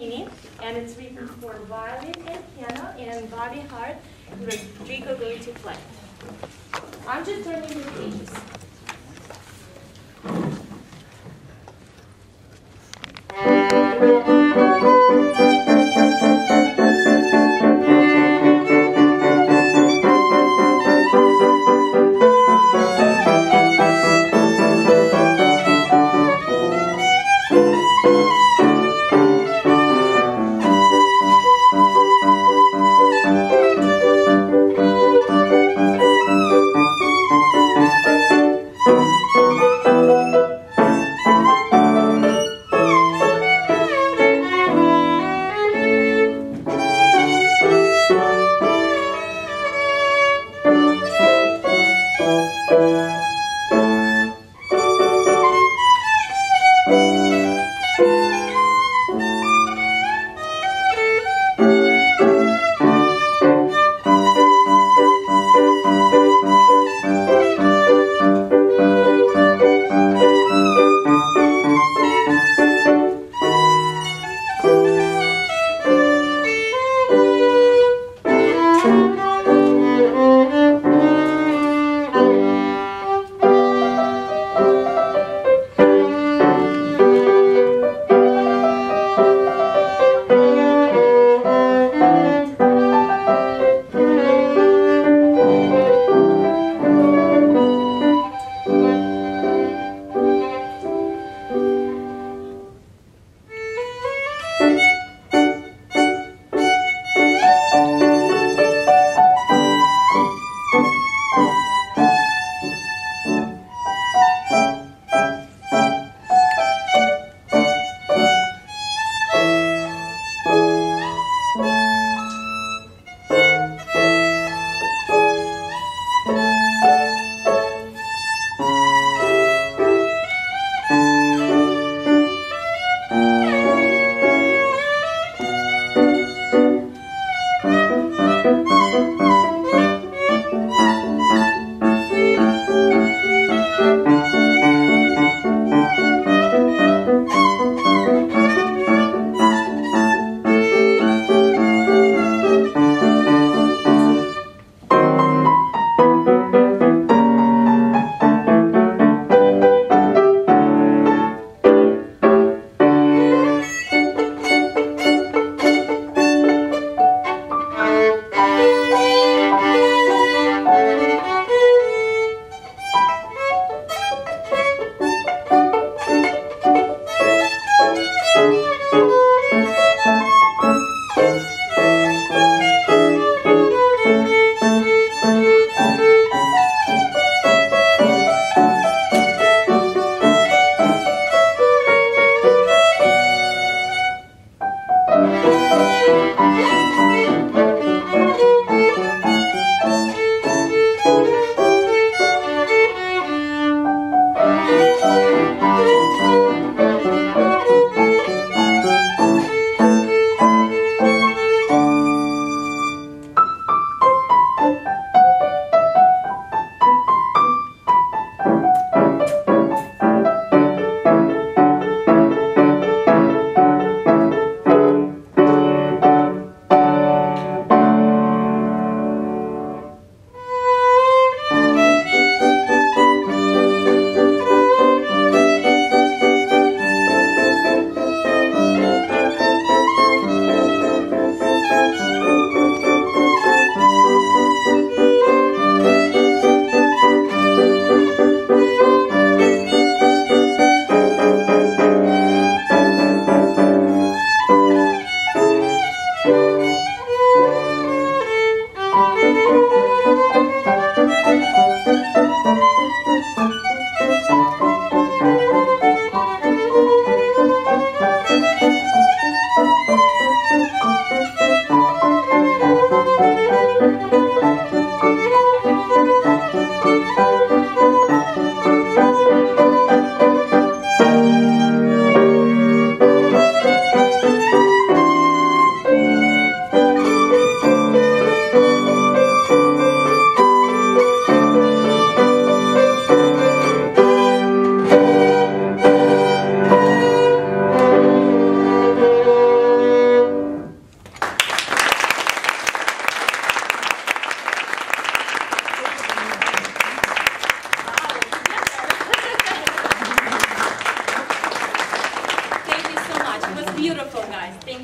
and it's written for violin and piano, and Bobby Hart and Rodrigo going to play. I'm just turning the pages. Thank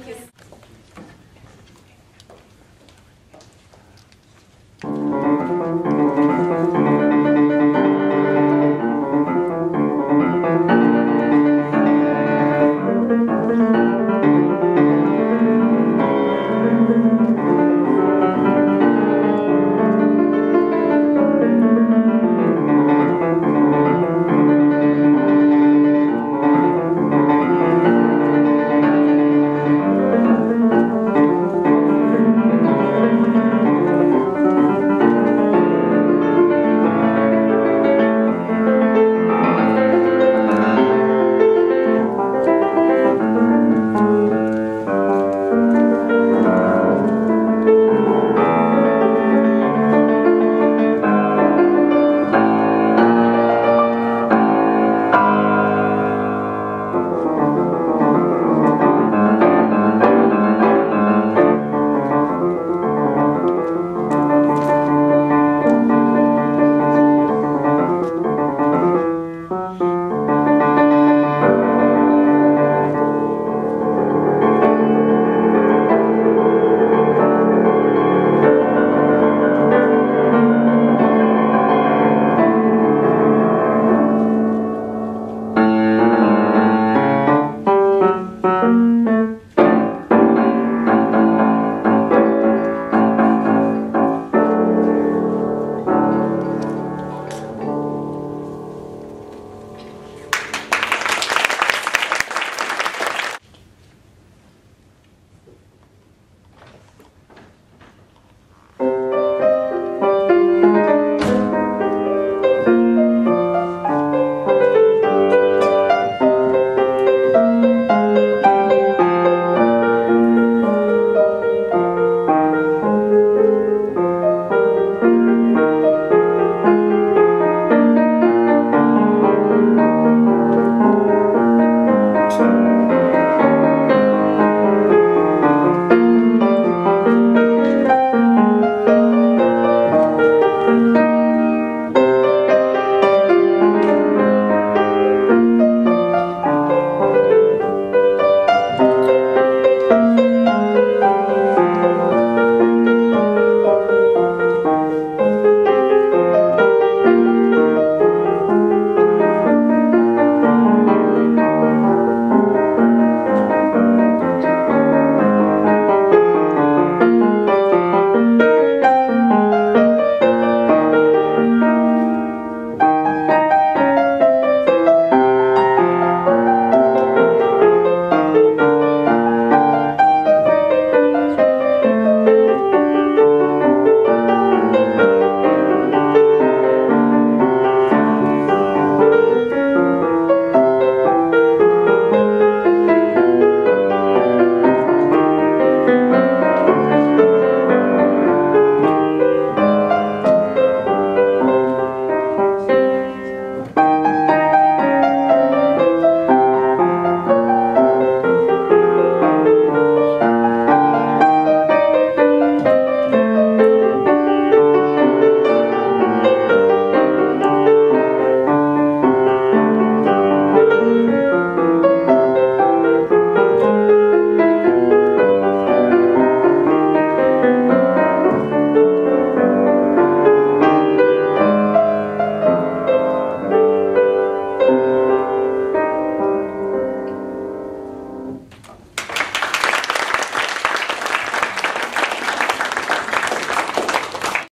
Thank you.